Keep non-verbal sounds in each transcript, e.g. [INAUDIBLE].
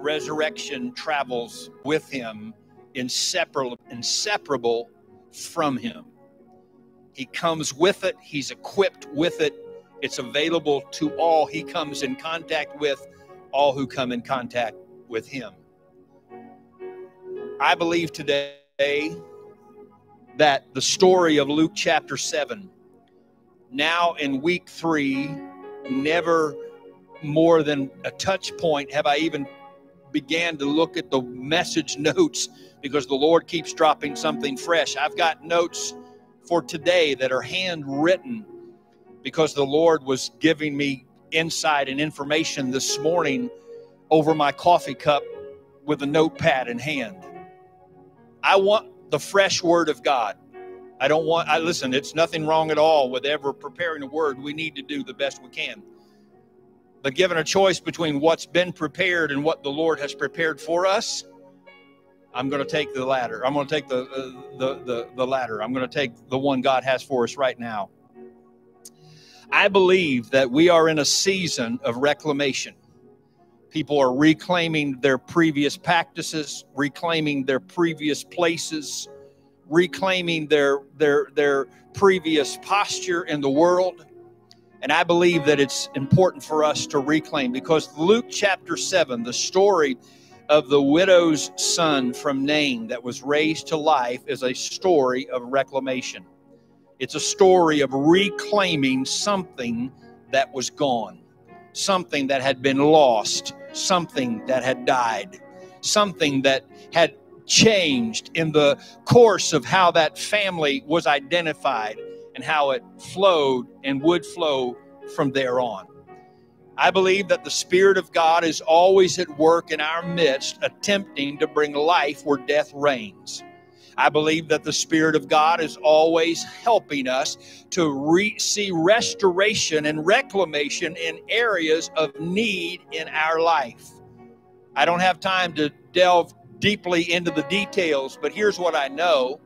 resurrection travels with him, inseparable, inseparable from him. He comes with it, he's equipped with it, it's available to all he comes in contact with, all who come in contact with him. I believe today that the story of Luke chapter 7, now in week three, never more than a touch point have I even began to look at the message notes because the Lord keeps dropping something fresh. I've got notes for today that are handwritten because the Lord was giving me insight and information this morning over my coffee cup with a notepad in hand. I want the fresh word of God. I don't want, I listen, it's nothing wrong at all with ever preparing a word. We need to do the best we can. But given a choice between what's been prepared and what the Lord has prepared for us, I'm going to take the latter. I'm going to take the, the, the, the latter. I'm going to take the one God has for us right now. I believe that we are in a season of reclamation. People are reclaiming their previous practices, reclaiming their previous places, reclaiming their their their previous posture in the world. And I believe that it's important for us to reclaim because Luke chapter 7, the story of the widow's son from Nain that was raised to life, is a story of reclamation. It's a story of reclaiming something that was gone, something that had been lost, something that had died, something that had changed in the course of how that family was identified and how it flowed and would flow from there on. I believe that the Spirit of God is always at work in our midst, attempting to bring life where death reigns. I believe that the Spirit of God is always helping us to re- see restoration and reclamation in areas of need in our life. I don't have time to delve deeply into the details, but here's what I know.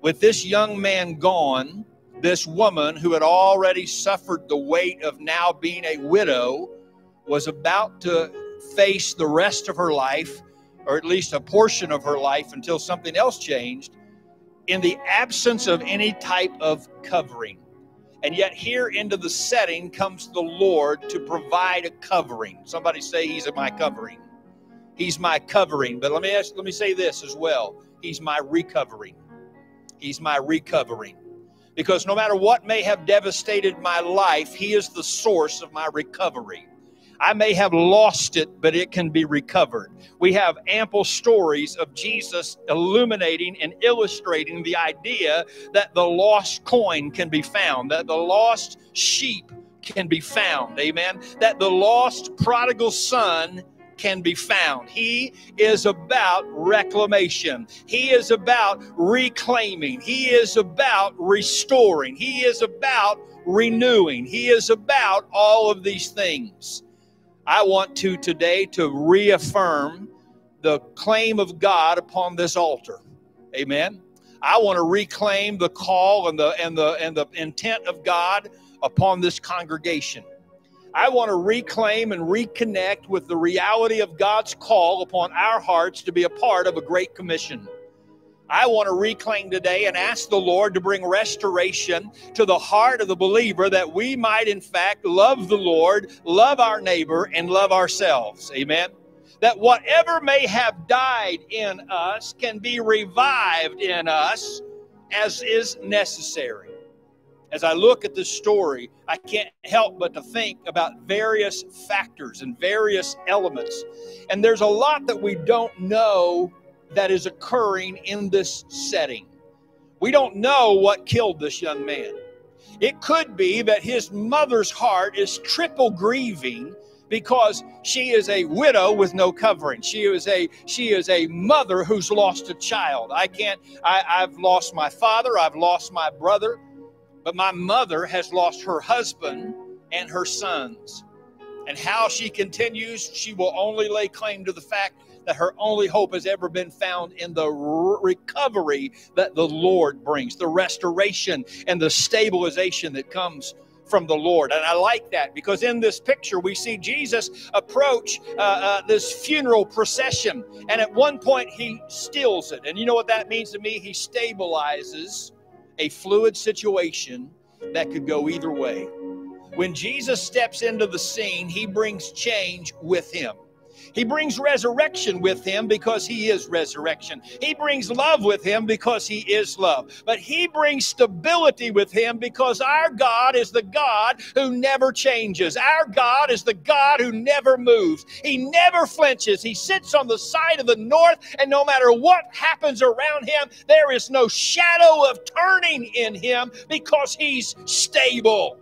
With this young man gone, this woman who had already suffered the weight of now being a widow was about to face the rest of her life or at least a portion of her life until something else changed, in the absence of any type of covering. And yet, here into the setting comes the Lord to provide a covering. Somebody say, He's my covering. He's my covering. But let me ask, let me say this as well. He's my recovering. He's my recovering. Because no matter what may have devastated my life, He is the source of my recovery. I may have lost it, but it can be recovered. We have ample stories of Jesus illuminating and illustrating the idea that the lost coin can be found, that the lost sheep can be found. Amen. That the lost prodigal son can be found. He is about reclamation. He is about reclaiming. He is about restoring. He is about renewing. He is about all of these things. I want to today to reaffirm the claim of God upon this altar. Amen. I want to reclaim the call and the and the and the intent of God upon this congregation. I want to reclaim and reconnect with the reality of God's call upon our hearts to be a part of a great commission. I want to reclaim today and ask the Lord to bring restoration to the heart of the believer that we might, in fact, love the Lord, love our neighbor, and love ourselves. Amen. That whatever may have died in us can be revived in us as is necessary. As I look at this story, I can't help but to think about various factors and various elements. And there's a lot that we don't know that is occurring in this setting. We don't know what killed this young man. It could be that his mother's heart is triple grieving because she is a widow with no covering. She is a she is a mother who's lost a child. I can't I, I've lost my father, I've lost my brother, but my mother has lost her husband and her sons. And how she continues, she will only lay claim to the fact that her only hope has ever been found in the recovery that the Lord brings, the restoration and the stabilization that comes from the Lord. And I like that because in this picture, we see Jesus approach uh, uh, this funeral procession. And at one point, he stills it. And you know what that means to me? He stabilizes a fluid situation that could go either way. When Jesus steps into the scene, he brings change with him. He brings resurrection with him because he is resurrection. He brings love with him because he is love. But he brings stability with him because our God is the God who never changes. Our God is the God who never moves. He never flinches. He sits on the side of the north, and no matter what happens around him, there is no shadow of turning in him because he's stable.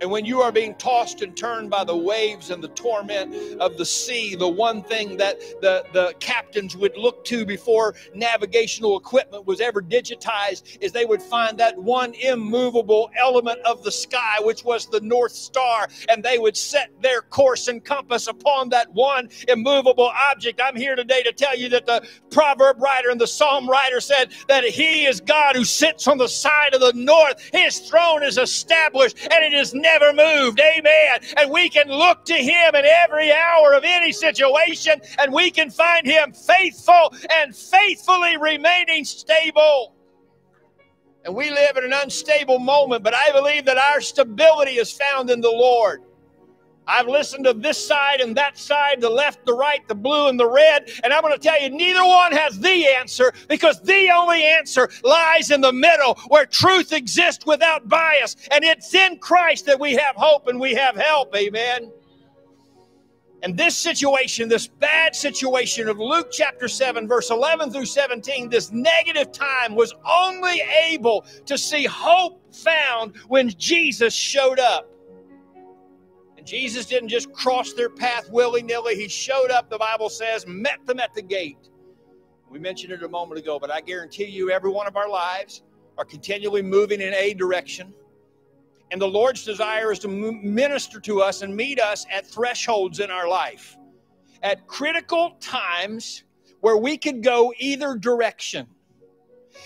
And when you are being tossed and turned by the waves and the torment of the sea, the one thing that the, the captains would look to before navigational equipment was ever digitized is they would find that one immovable element of the sky, which was the North Star, and they would set their course and compass upon that one immovable object. I'm here today to tell you that the proverb writer and the psalm writer said that He is God who sits on the side of the north. His throne is established, and it is moved. Amen. And we can look to Him in every hour of any situation, and we can find Him faithful and faithfully remaining stable. And we live in an unstable moment, but I believe that our stability is found in the Lord. I've listened to this side and that side, the left, the right, the blue, and the red. And I'm going to tell you, neither one has the answer because the only answer lies in the middle where truth exists without bias. And it's in Christ that we have hope and we have help. Amen. And this situation, this bad situation of Luke chapter 7, verse 11 through 17, this negative time was only able to see hope found when Jesus showed up. Jesus didn't just cross their path willy nilly. He showed up, the Bible says, met them at the gate. We mentioned it a moment ago, but I guarantee you, every one of our lives are continually moving in a direction. And the Lord's desire is to minister to us and meet us at thresholds in our life, at critical times where we could go either direction.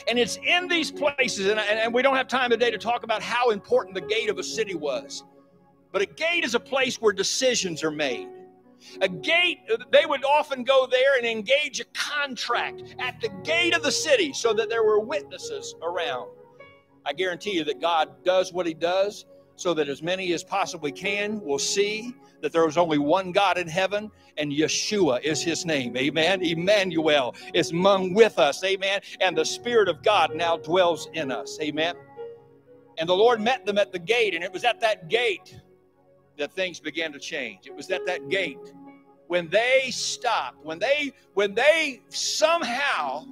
And it's in these places, and, and, we don't have time today to talk about how important the gate of a city was. But a gate is a place where decisions are made. A gate, they would often go there and engage a contract at the gate of the city so that there were witnesses around. I guarantee you that God does what He does so that as many as possibly can will see that there is only one God in heaven and Yeshua is His name. Amen. Emmanuel is among with us. Amen. And the Spirit of God now dwells in us. Amen. And the Lord met them at the gate, and it was at that gate that things began to change. It was at that gate when they stopped, when they when they somehow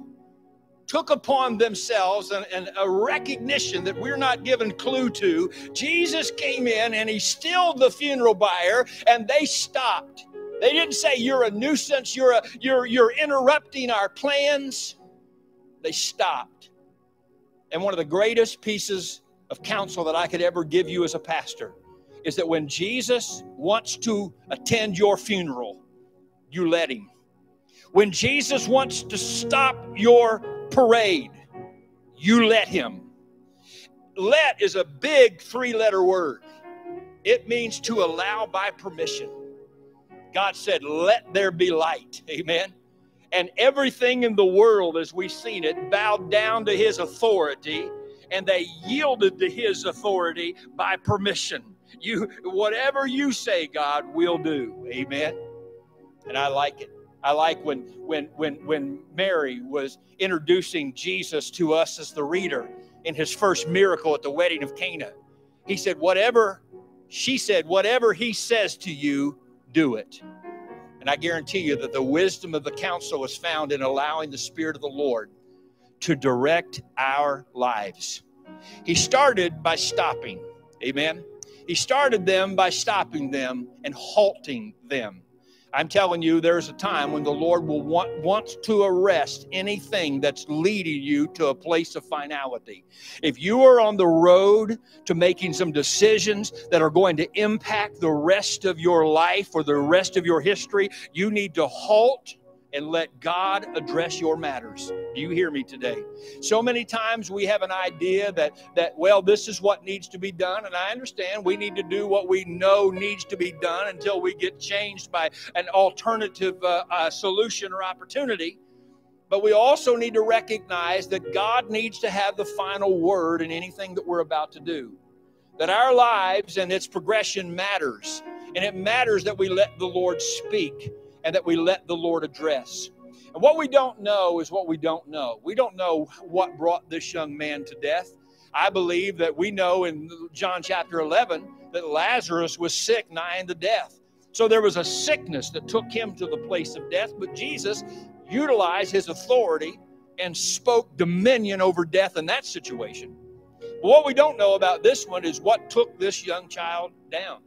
took upon themselves an, an, a recognition that we're not given clue to. Jesus came in and he stilled the funeral buyer, and they stopped. They didn't say you're a nuisance, you're a you're you're interrupting our plans. They stopped. And one of the greatest pieces of counsel that I could ever give you as a pastor is that when Jesus wants to attend your funeral, you let him. When Jesus wants to stop your parade, you let him. Let is a big three letter word, it means to allow by permission. God said, Let there be light. Amen. And everything in the world, as we've seen it, bowed down to his authority and they yielded to his authority by permission. You whatever you say, God will do. Amen. And I like it. I like when when when when Mary was introducing Jesus to us as the reader in his first miracle at the wedding of Cana. He said, Whatever she said, whatever he says to you, do it. And I guarantee you that the wisdom of the counsel is found in allowing the Spirit of the Lord to direct our lives. He started by stopping. Amen. He started them by stopping them and halting them. I'm telling you, there's a time when the Lord will want wants to arrest anything that's leading you to a place of finality. If you are on the road to making some decisions that are going to impact the rest of your life or the rest of your history, you need to halt and let God address your matters. Do you hear me today? So many times we have an idea that that well this is what needs to be done and I understand we need to do what we know needs to be done until we get changed by an alternative uh, uh, solution or opportunity. But we also need to recognize that God needs to have the final word in anything that we're about to do. That our lives and its progression matters. And it matters that we let the Lord speak and that we let the Lord address. And what we don't know is what we don't know. We don't know what brought this young man to death. I believe that we know in John chapter 11 that Lazarus was sick, nigh unto death. So there was a sickness that took him to the place of death, but Jesus utilized his authority and spoke dominion over death in that situation. But what we don't know about this one is what took this young child down.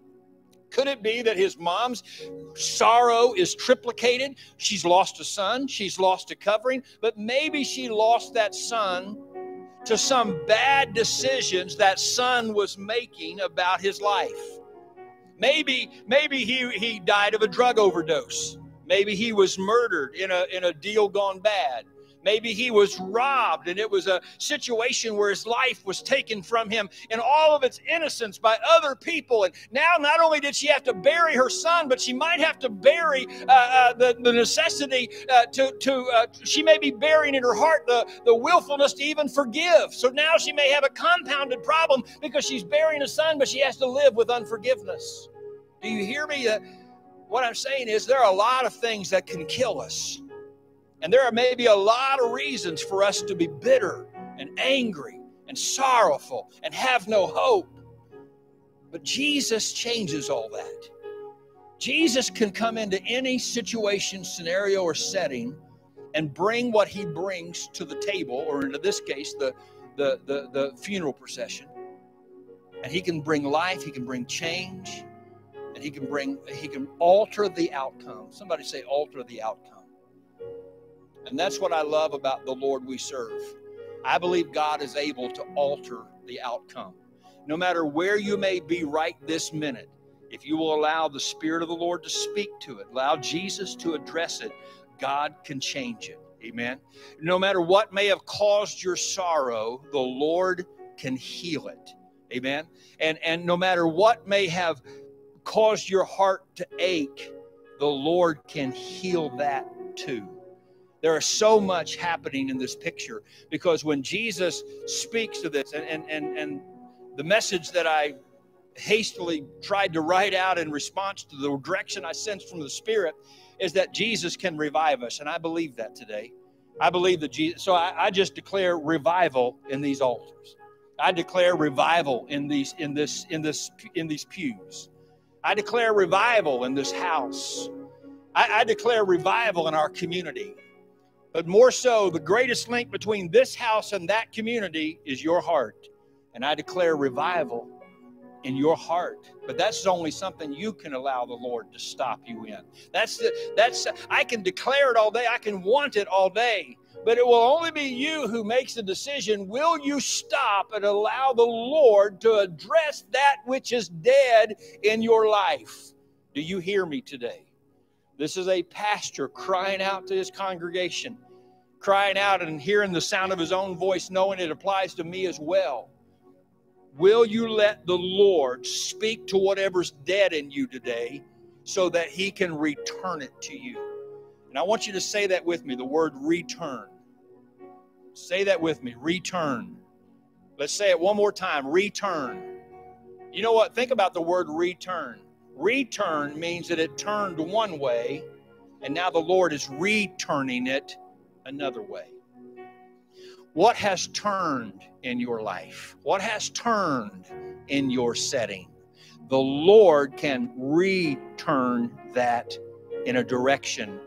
Could it be that his mom's sorrow is triplicated? She's lost a son, she's lost a covering, but maybe she lost that son to some bad decisions that son was making about his life. Maybe, maybe he, he died of a drug overdose. Maybe he was murdered in a, in a deal gone bad. Maybe he was robbed and it was a situation where his life was taken from him in all of its innocence by other people. And now, not only did she have to bury her son, but she might have to bury uh, uh, the, the necessity uh, to, to uh, she may be burying in her heart the, the willfulness to even forgive. So now she may have a compounded problem because she's burying a son, but she has to live with unforgiveness. Do you hear me? Uh, what I'm saying is, there are a lot of things that can kill us. And there are maybe a lot of reasons for us to be bitter and angry and sorrowful and have no hope. But Jesus changes all that. Jesus can come into any situation, scenario, or setting and bring what he brings to the table, or into this case, the, the, the, the funeral procession. And he can bring life, he can bring change, and he can bring, he can alter the outcome. Somebody say, alter the outcome. And that's what I love about the Lord we serve. I believe God is able to alter the outcome. No matter where you may be right this minute, if you will allow the Spirit of the Lord to speak to it, allow Jesus to address it, God can change it. Amen. No matter what may have caused your sorrow, the Lord can heal it. Amen. And and no matter what may have caused your heart to ache, the Lord can heal that too. There is so much happening in this picture because when Jesus speaks to this, and, and, and, and the message that I hastily tried to write out in response to the direction I sensed from the Spirit is that Jesus can revive us. And I believe that today. I believe that Jesus, so I, I just declare revival in these altars. I declare revival in these in this in this in these pews. I declare revival in this house. I, I declare revival in our community. But more so, the greatest link between this house and that community is your heart. And I declare revival in your heart. But that's only something you can allow the Lord to stop you in. That's the, that's I can declare it all day. I can want it all day. But it will only be you who makes the decision. Will you stop and allow the Lord to address that which is dead in your life? Do you hear me today? This is a pastor crying out to his congregation, crying out and hearing the sound of his own voice, knowing it applies to me as well. Will you let the Lord speak to whatever's dead in you today so that he can return it to you? And I want you to say that with me the word return. Say that with me return. Let's say it one more time return. You know what? Think about the word return. Return means that it turned one way, and now the Lord is returning it another way. What has turned in your life? What has turned in your setting? The Lord can return that in a direction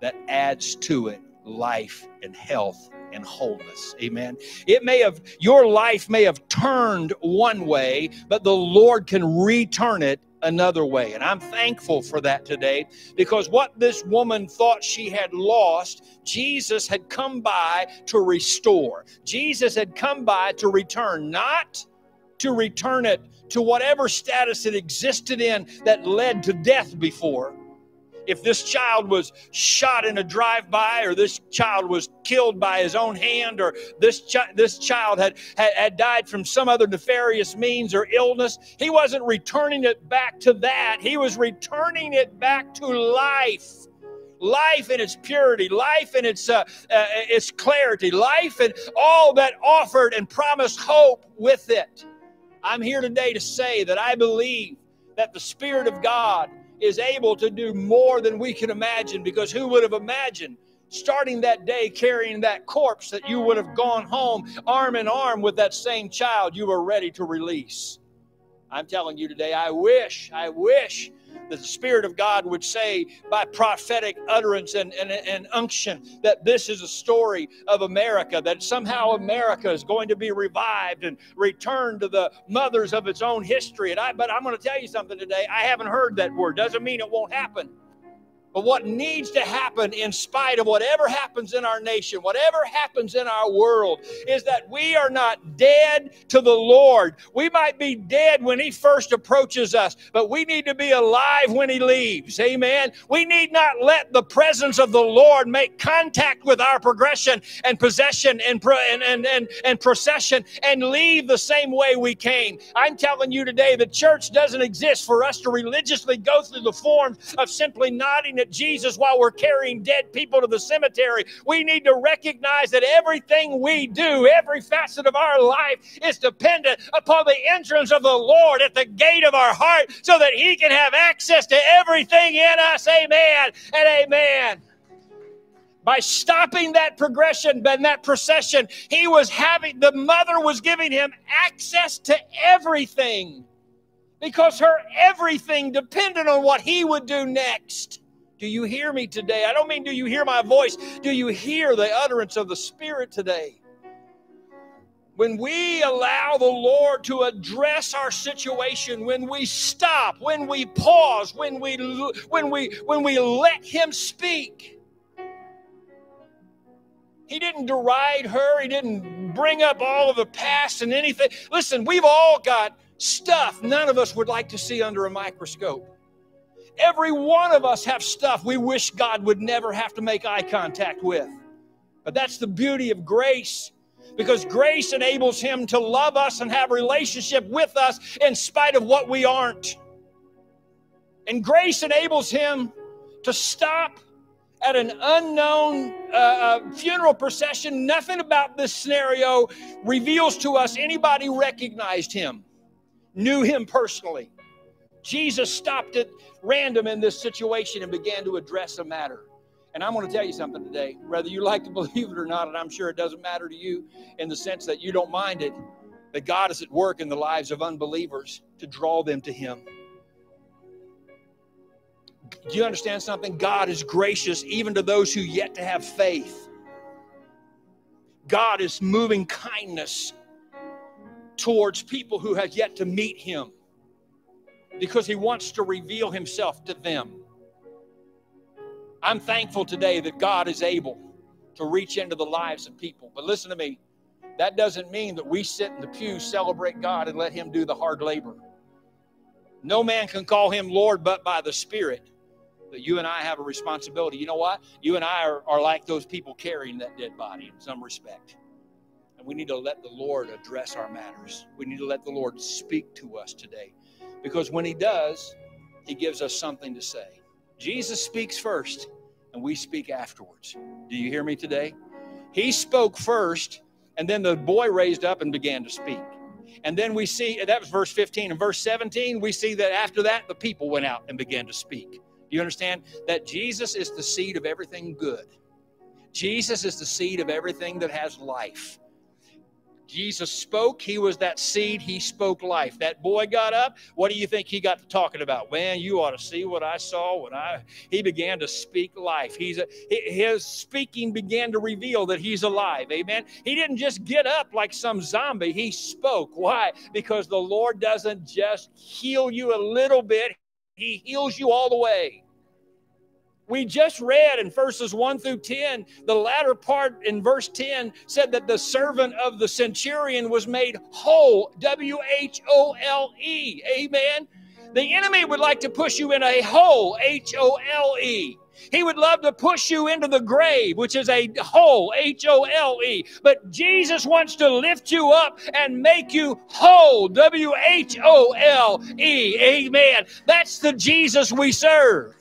that adds to it life and health and wholeness. Amen. It may have, your life may have turned one way, but the Lord can return it another way. And I'm thankful for that today because what this woman thought she had lost, Jesus had come by to restore. Jesus had come by to return, not to return it to whatever status it existed in that led to death before. If this child was shot in a drive-by or this child was killed by his own hand or this, chi- this child had, had, had died from some other nefarious means or illness he wasn't returning it back to that he was returning it back to life life in its purity, life in its uh, uh, its clarity, life and all that offered and promised hope with it. I'm here today to say that I believe that the Spirit of God is able to do more than we can imagine because who would have imagined starting that day carrying that corpse that you would have gone home arm in arm with that same child you were ready to release? I'm telling you today, I wish, I wish that the Spirit of God would say by prophetic utterance and, and, and unction that this is a story of America, that somehow America is going to be revived and returned to the mothers of its own history. And I, but I'm going to tell you something today. I haven't heard that word. Doesn't mean it won't happen. But what needs to happen, in spite of whatever happens in our nation, whatever happens in our world, is that we are not dead to the Lord. We might be dead when He first approaches us, but we need to be alive when He leaves. Amen. We need not let the presence of the Lord make contact with our progression and possession and, and, and, and, and procession and leave the same way we came. I'm telling you today, the church doesn't exist for us to religiously go through the forms of simply nodding Jesus while we're carrying dead people to the cemetery. We need to recognize that everything we do, every facet of our life, is dependent upon the entrance of the Lord at the gate of our heart so that He can have access to everything in us. Amen and amen by stopping that progression and that procession he was having the mother was giving him access to everything because her everything depended on what he would do next do you hear me today? I don't mean do you hear my voice. Do you hear the utterance of the Spirit today? When we allow the Lord to address our situation, when we stop, when we pause, when we when we when we let him speak. He didn't deride her, he didn't bring up all of the past and anything. Listen, we've all got stuff none of us would like to see under a microscope. Every one of us have stuff we wish God would never have to make eye contact with. But that's the beauty of grace because grace enables him to love us and have a relationship with us in spite of what we aren't. And grace enables him to stop at an unknown uh, uh, funeral procession. Nothing about this scenario reveals to us anybody recognized him, knew him personally. Jesus stopped at random in this situation and began to address a matter. And I'm going to tell you something today, whether you like to [LAUGHS] believe it or not, and I'm sure it doesn't matter to you in the sense that you don't mind it, that God is at work in the lives of unbelievers to draw them to Him. Do you understand something? God is gracious even to those who yet to have faith. God is moving kindness towards people who have yet to meet Him because He wants to reveal Himself to them. I'm thankful today that God is able to reach into the lives of people. But listen to me, that doesn't mean that we sit in the pew, celebrate God, and let Him do the hard labor. No man can call Him Lord but by the Spirit. That you and I have a responsibility. You know what? You and I are, are like those people carrying that dead body in some respect. And we need to let the Lord address our matters. We need to let the Lord speak to us today. Because when He does, He gives us something to say. Jesus speaks first, and we speak afterwards. Do you hear me today? He spoke first, and then the boy raised up and began to speak. And then we see that was verse 15. And verse 17, we see that after that, the people went out and began to speak. Do you understand? That Jesus is the seed of everything good. Jesus is the seed of everything that has life. Jesus spoke. He was that seed. He spoke life. That boy got up. What do you think he got to talking about? Man, you ought to see what I saw when I. He began to speak life. He's a, his speaking began to reveal that he's alive. Amen. He didn't just get up like some zombie. He spoke. Why? Because the Lord doesn't just heal you a little bit. He heals you all the way. We just read in verses 1 through 10, the latter part in verse 10 said that the servant of the centurion was made whole, W H O L E. Amen. The enemy would like to push you in a hole, H O L E. He would love to push you into the grave, which is a hole, H O L E. But Jesus wants to lift you up and make you whole, W H O L E. Amen. That's the Jesus we serve.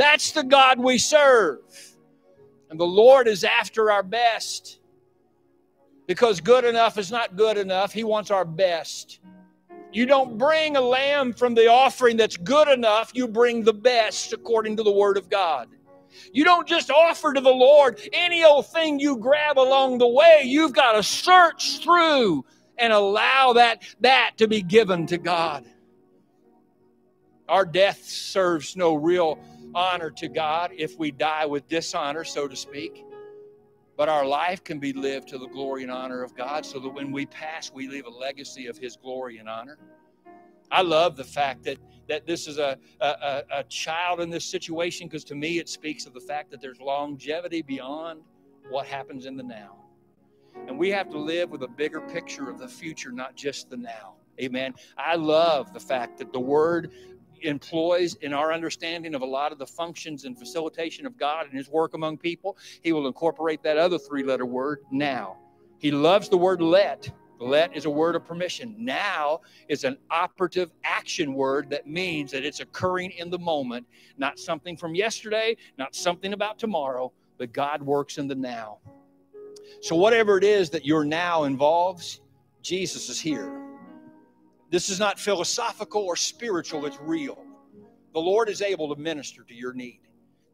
That's the God we serve. And the Lord is after our best because good enough is not good enough. He wants our best. You don't bring a lamb from the offering that's good enough, you bring the best according to the Word of God. You don't just offer to the Lord any old thing you grab along the way. You've got to search through and allow that, that to be given to God. Our death serves no real honor to God if we die with dishonor, so to speak. But our life can be lived to the glory and honor of God so that when we pass, we leave a legacy of His glory and honor. I love the fact that, that this is a, a, a child in this situation because to me it speaks of the fact that there's longevity beyond what happens in the now. And we have to live with a bigger picture of the future, not just the now. Amen. I love the fact that the word employs in our understanding of a lot of the functions and facilitation of God and His work among people, He will incorporate that other three letter word now. He loves the word let. Let is a word of permission. Now is an operative action word that means that it's occurring in the moment, not something from yesterday, not something about tomorrow, but God works in the now. So, whatever it is that your now involves, Jesus is here. This is not philosophical or spiritual, it's real. The Lord is able to minister to your need.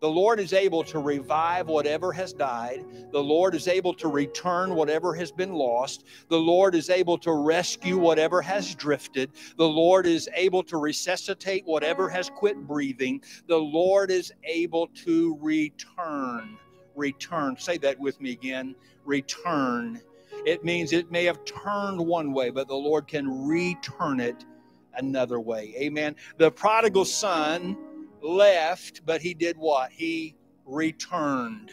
The Lord is able to revive whatever has died. The Lord is able to return whatever has been lost. The Lord is able to rescue whatever has drifted. The Lord is able to resuscitate whatever has quit breathing. The Lord is able to return. Return. Say that with me again. Return it means it may have turned one way, but the Lord can return it another way. Amen. The prodigal son left, but he did what? He returned,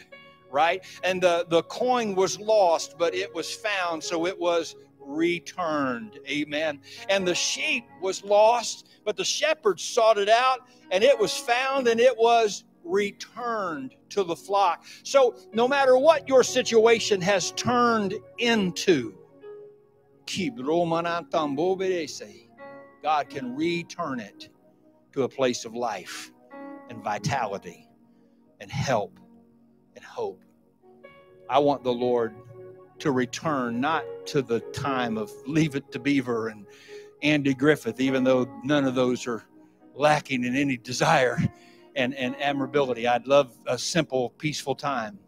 right? And the, the coin was lost, but it was found, so it was returned. Amen. And the sheep was lost, but the shepherds sought it out, and it was found, and it was returned to the flock. So, no matter what your situation has turned into, God can return it to a place of life and vitality and help and hope. I want the Lord to return not to the time of Leave It to Beaver and Andy Griffith, even though none of those are lacking in any desire and, and admirability. I'd love a simple, peaceful time.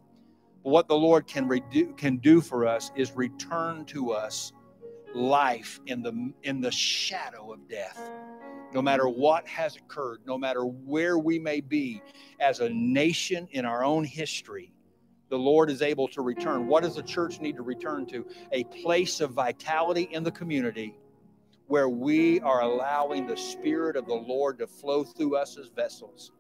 But what the Lord can, redo, can do for us is return to us life in the, in the shadow of death. No matter what has occurred, no matter where we may be as a nation in our own history, the Lord is able to return. What does the church need to return to? A place of vitality in the community where we are allowing the Spirit of the Lord to flow through us as vessels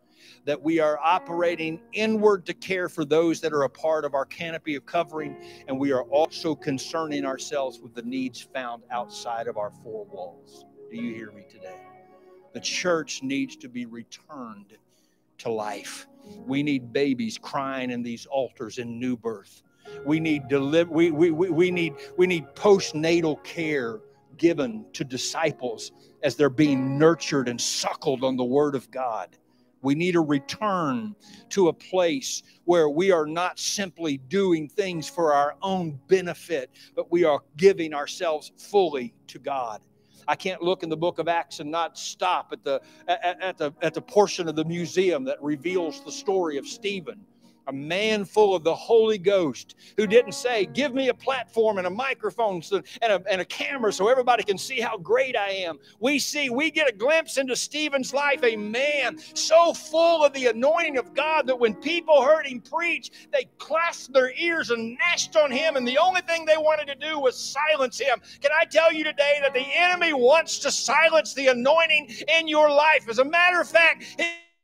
that we are operating inward to care for those that are a part of our canopy of covering, and we are also concerning ourselves with the needs found outside of our four walls. Do you hear me today? The church needs to be returned to life. We need babies crying in these altars in new birth. We need deliver we, we, we, we need we need postnatal care given to disciples as they're being nurtured and suckled on the word of God. We need a return to a place where we are not simply doing things for our own benefit, but we are giving ourselves fully to God. I can't look in the book of Acts and not stop at the at, at the at the portion of the museum that reveals the story of Stephen a man full of the Holy Ghost who didn't say, Give me a platform and a microphone and, a, and a camera so everybody can see how great I am. We see, we get a glimpse into Stephen's life, a man so full of the anointing of God that when people heard him preach, they clasped their ears and gnashed on him, and the only thing they wanted to do was silence him. Can I tell you today that the enemy wants to silence the anointing in your life? As a matter of fact,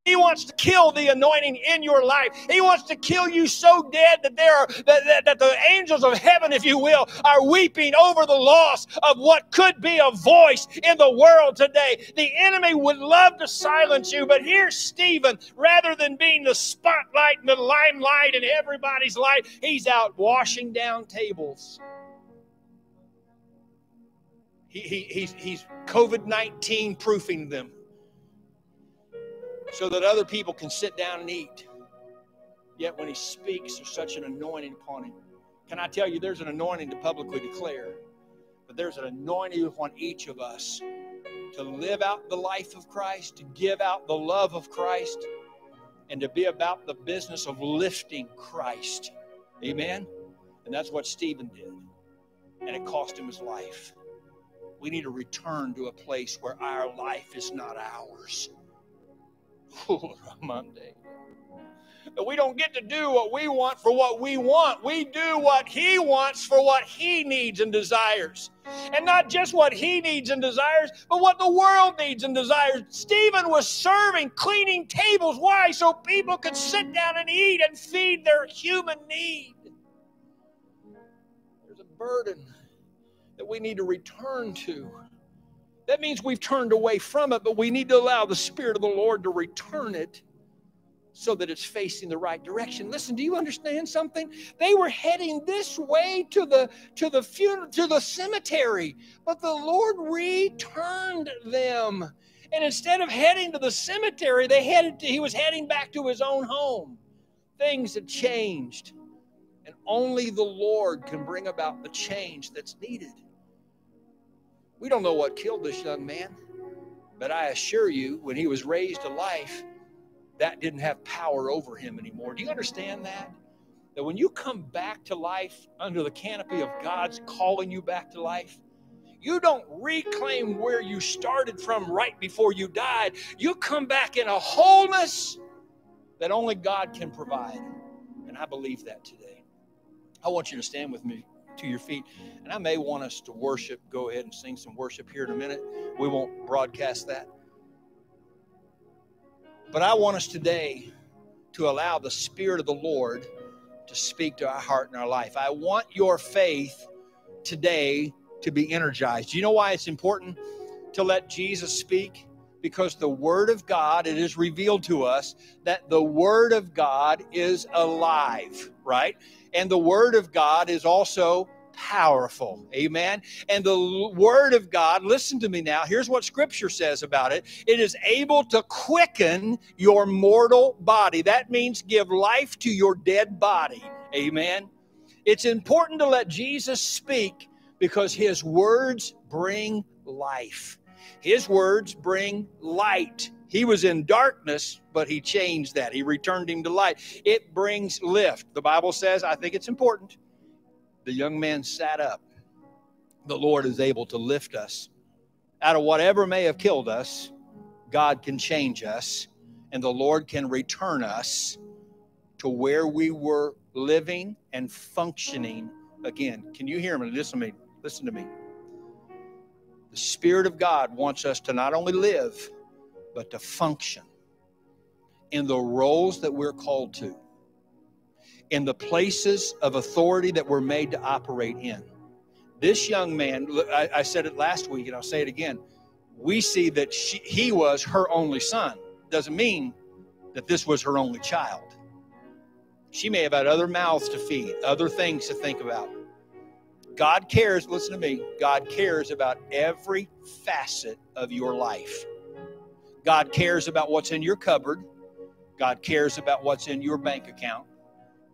He wants to kill the anointing in your life. He wants to kill you so dead that there are that, that, that, the angels of heaven, if you will, are weeping over the loss of what could be a voice in the world today. The enemy would love to silence you, but here's Stephen. Rather than being the spotlight and the limelight in everybody's life, he's out washing down tables. He, he, he's he's COVID 19 proofing them so that other people can sit down and eat. Yet when he speaks, there's such an anointing upon him. Can I tell you, there's an anointing to publicly declare, but there's an anointing upon each of us to live out the life of Christ, to give out the love of Christ, and to be about the business of lifting Christ. Amen? And that's what Stephen did. And it cost him his life. We need to return to a place where our life is not ours [LAUGHS] Monday. We don't get to do what we want for what we want. We do what He wants for what He needs and desires. And not just what He needs and desires, but what the world needs and desires. Stephen was serving, cleaning tables. Why? So people could sit down and eat and feed their human need. There's a burden that we need to return to. That means we've turned away from it, but we need to allow the Spirit of the Lord to return it so that it's facing the right direction. Listen, do you understand something? They were heading this way to the to the funeral to the cemetery, but the Lord returned them. And instead of heading to the cemetery, they headed to, he was heading back to his own home. Things had changed. And only the Lord can bring about the change that's needed. We don't know what killed this young man, but I assure you, when he was raised to life, that didn't have power over him anymore. Do you understand that? That when you come back to life under the canopy of God's calling you back to life, you don't reclaim where you started from right before you died. You come back in a wholeness that only God can provide. And I believe that today. I want you to stand with me to your feet. And I may want us to worship. Go ahead and sing some worship here in a minute. We won't broadcast that. But I want us today to allow the Spirit of the Lord to speak to our heart and our life. I want your faith today to be energized. Do you know why it's important to let Jesus speak? Because the Word of God, it is revealed to us that the Word of God is alive, right? And the Word of God is also powerful. Amen. And the Word of God, listen to me now. Here's what Scripture says about it it is able to quicken your mortal body. That means give life to your dead body. Amen. It's important to let Jesus speak because His words bring life. His words bring light. He was in darkness, but he changed that. He returned him to light. It brings lift. The Bible says, I think it's important. The young man sat up. The Lord is able to lift us out of whatever may have killed us. God can change us, and the Lord can return us to where we were living and functioning again. Can you hear me? Listen to me. Listen to me. The Spirit of God wants us to not only live, but to function in the roles that we're called to, in the places of authority that we're made to operate in. This young man, I, I said it last week and I'll say it again. We see that she, he was her only son. Doesn't mean that this was her only child. She may have had other mouths to feed, other things to think about. God cares, listen to me, God cares about every facet of your life. God cares about what's in your cupboard. God cares about what's in your bank account.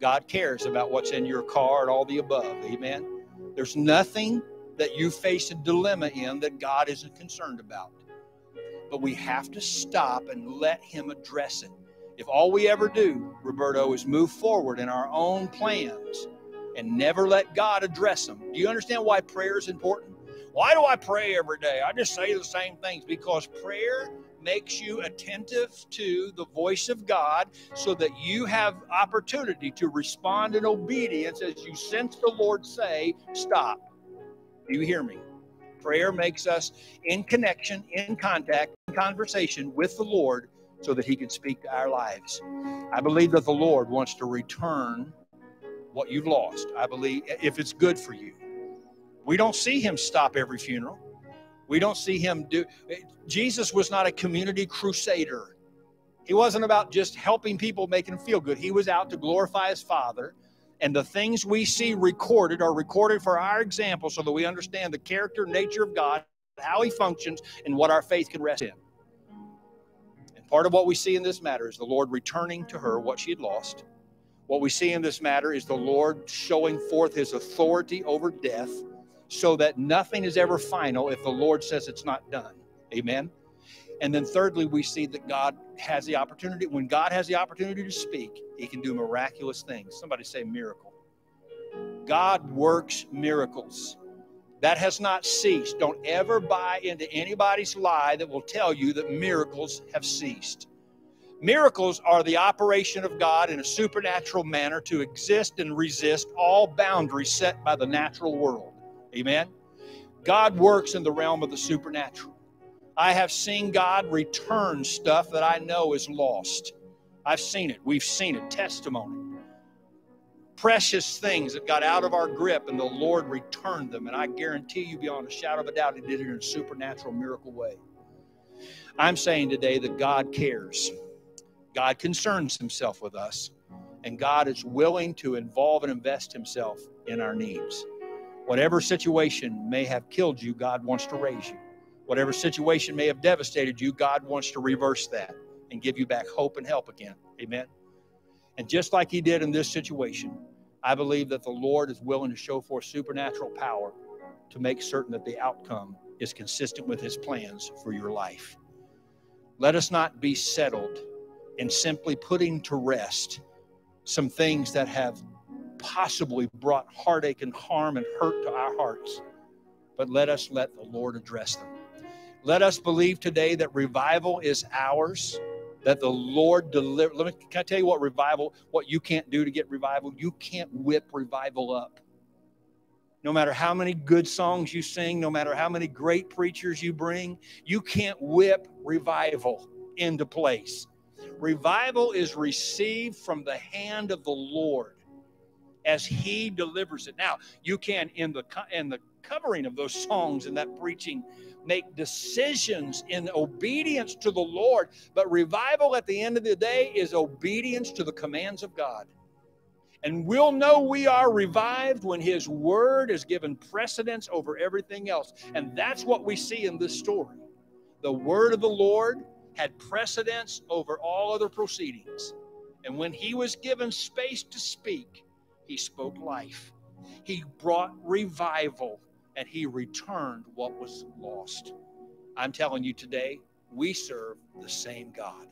God cares about what's in your car and all the above. Amen. There's nothing that you face a dilemma in that God isn't concerned about. But we have to stop and let Him address it. If all we ever do, Roberto, is move forward in our own plans and never let God address them, do you understand why prayer is important? Why do I pray every day? I just say the same things because prayer makes you attentive to the voice of God so that you have opportunity to respond in obedience as you sense the Lord say, Stop. Do you hear me? Prayer makes us in connection, in contact, in conversation with the Lord so that He can speak to our lives. I believe that the Lord wants to return what you've lost. I believe if it's good for you. We don't see Him stop every funeral. We don't see Him do. Jesus was not a community crusader. He wasn't about just helping people, making them feel good. He was out to glorify His Father. And the things we see recorded are recorded for our example so that we understand the character, nature of God, how He functions, and what our faith can rest in. And part of what we see in this matter is the Lord returning to her what she had lost. What we see in this matter is the Lord showing forth his authority over death so that nothing is ever final if the Lord says it's not done. Amen. And then thirdly, we see that God has the opportunity. When God has the opportunity to speak, he can do miraculous things. Somebody say miracle. God works miracles. That has not ceased. Don't ever buy into anybody's lie that will tell you that miracles have ceased. Miracles are the operation of God in a supernatural manner to exist and resist all boundaries set by the natural world. Amen. God works in the realm of the supernatural. I have seen God return stuff that I know is lost. I've seen it. We've seen it. Testimony precious things that got out of our grip, and the Lord returned them. And I guarantee you, beyond a shadow of a doubt, He did it in a supernatural, miracle way. I'm saying today that God cares. God concerns Himself with us, and God is willing to involve and invest Himself in our needs. Whatever situation may have killed you, God wants to raise you. Whatever situation may have devastated you, God wants to reverse that and give you back hope and help again. Amen. And just like he did in this situation, I believe that the Lord is willing to show forth supernatural power to make certain that the outcome is consistent with his plans for your life. Let us not be settled in simply putting to rest some things that have possibly brought heartache and harm and hurt to our hearts, but let us let the Lord address them. Let us believe today that revival is ours that the Lord deliver. Let me can I tell you what revival, what you can't do to get revival? You can't whip revival up. No matter how many good songs you sing, no matter how many great preachers you bring, you can't whip revival into place. Revival is received from the hand of the Lord as He delivers it. Now, you can in the in the covering of those songs and that preaching make decisions in obedience to the Lord. But revival at the end of the day is obedience to the commands of God. And we'll know we are revived when His Word is given precedence over everything else. And that's what we see in this story. The Word of the Lord had precedence over all other proceedings. And when He was given space to speak, He spoke life. He brought revival and he returned what was lost. I'm telling you today, we serve the same God.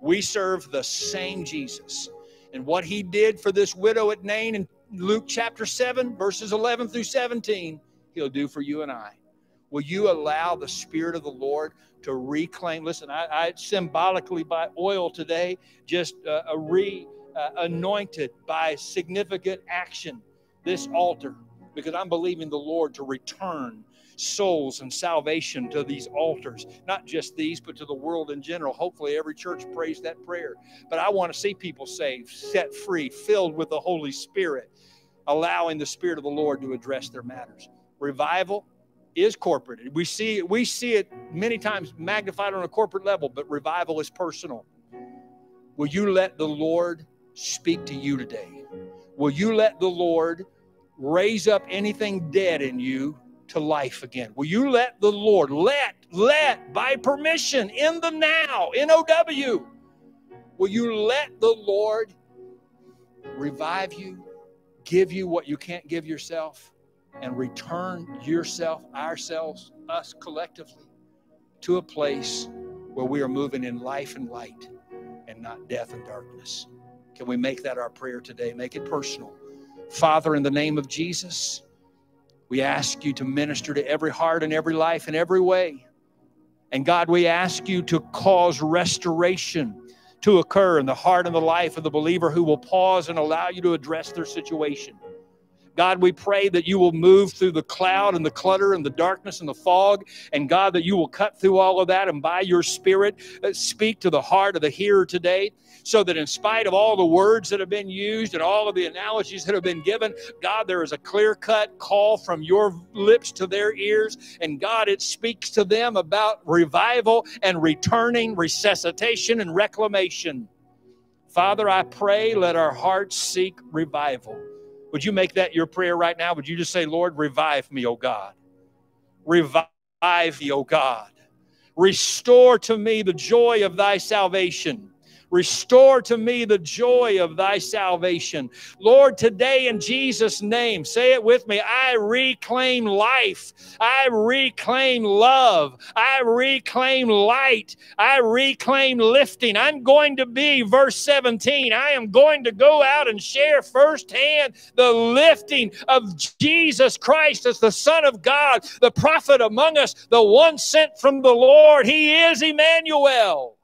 We serve the same Jesus. And what he did for this widow at Nain in Luke chapter 7, verses 11 through 17, he'll do for you and I. Will you allow the Spirit of the Lord to reclaim? Listen, I, I symbolically by oil today, just uh, a re uh, anointed by significant action this altar because I'm believing the Lord to return souls and salvation to these altars, not just these, but to the world in general. Hopefully, every church prays that prayer. But I want to see people saved, set free, filled with the Holy Spirit, allowing the Spirit of the Lord to address their matters. Revival is corporate. We see we see it many times magnified on a corporate level, but revival is personal. Will you let the Lord speak to you today? Will you let the Lord raise up anything dead in you to life again. Will you let the Lord, let, let, by permission, in the now, N O W, will you let the Lord revive you, give you what you can't give yourself, and return yourself, ourselves, us collectively, to a place where we are moving in life and light and not death and darkness? Can we make that our prayer today? Make it personal. Father, in the name of Jesus, we ask you to minister to every heart and every life in every way. And God, we ask you to cause restoration to occur in the heart and the life of the believer who will pause and allow you to address their situation. God, we pray that you will move through the cloud and the clutter and the darkness and the fog. And God, that you will cut through all of that and by your Spirit uh, speak to the heart of the hearer today so that in spite of all the words that have been used and all of the analogies that have been given, God, there is a clear cut call from your lips to their ears. And God, it speaks to them about revival and returning, resuscitation, and reclamation. Father, I pray, let our hearts seek revival. Would you make that your prayer right now? Would you just say, Lord, revive me, O God? Revive me, O God. Restore to me the joy of thy salvation. Restore to me the joy of thy salvation. Lord, today in Jesus' name, say it with me I reclaim life. I reclaim love. I reclaim light. I reclaim lifting. I'm going to be, verse 17, I am going to go out and share firsthand the lifting of Jesus Christ as the Son of God, the prophet among us, the one sent from the Lord. He is Emmanuel.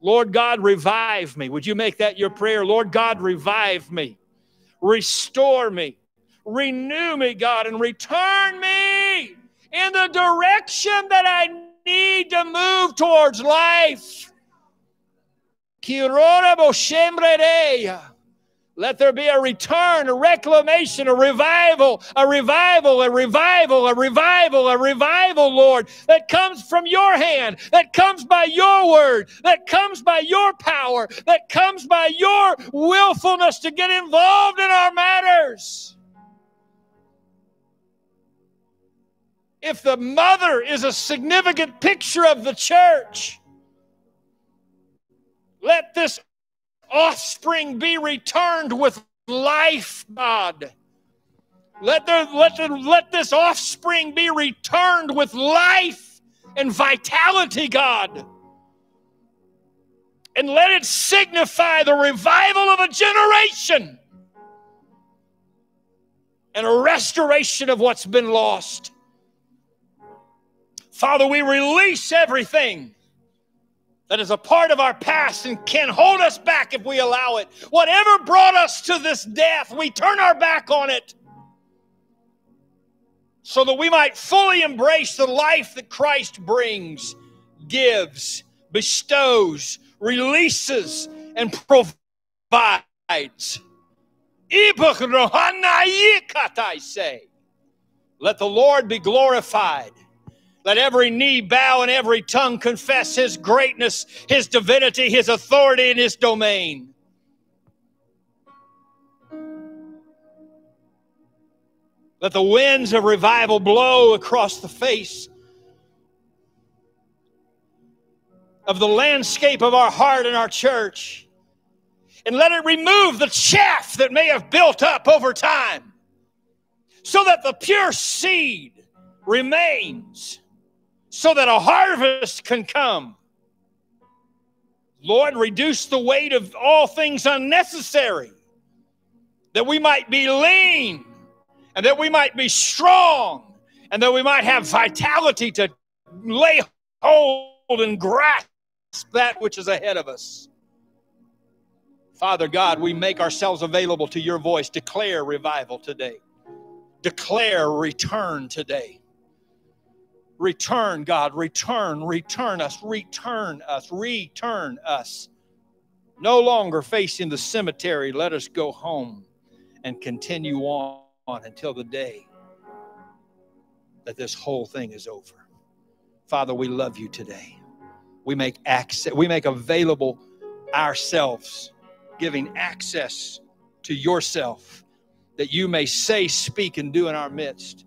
Lord God, revive me. Would you make that your prayer? Lord God, revive me, restore me, renew me, God, and return me in the direction that I need to move towards life. Let there be a return, a reclamation, a revival, a revival, a revival, a revival, a revival, Lord, that comes from your hand, that comes by your word, that comes by your power, that comes by your willfulness to get involved in our matters. If the mother is a significant picture of the church, let this offspring be returned with life, God. Let, there, let, the, let this offspring be returned with life and vitality, God. And let it signify the revival of a generation and a restoration of what's been lost. Father, we release everything that is a part of our past and can hold us back if we allow it. Whatever brought us to this death, we turn our back on it so that we might fully embrace the life that Christ brings, gives, bestows, releases, and provides. Let the Lord be glorified let every knee bow and every tongue confess his greatness, his divinity, his authority, and his domain. Let the winds of revival blow across the face of the landscape of our heart and our church. And let it remove the chaff that may have built up over time so that the pure seed remains so that a harvest can come. Lord, reduce the weight of all things unnecessary, that we might be lean, and that we might be strong, and that we might have vitality to lay hold and grasp that which is ahead of us. Father God, we make ourselves available to your voice. Declare revival today, declare return today. Return, God, return, return us, return us, return us. No longer facing the cemetery, let us go home and continue on until the day that this whole thing is over. Father, we love you today. We make access, we make available ourselves, giving access to yourself that you may say, speak, and do in our midst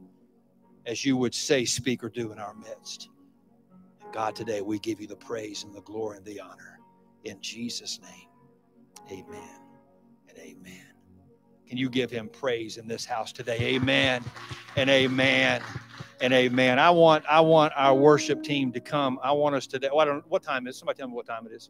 as you would say, speak, or do in our midst. And God, today we give you the praise and the glory and the honor. In Jesus' name, amen and amen. Can you give him praise in this house today? Amen and amen and amen. I want I want our worship team to come. I want us today. Well, I don't, what time is? Somebody tell me what time it is.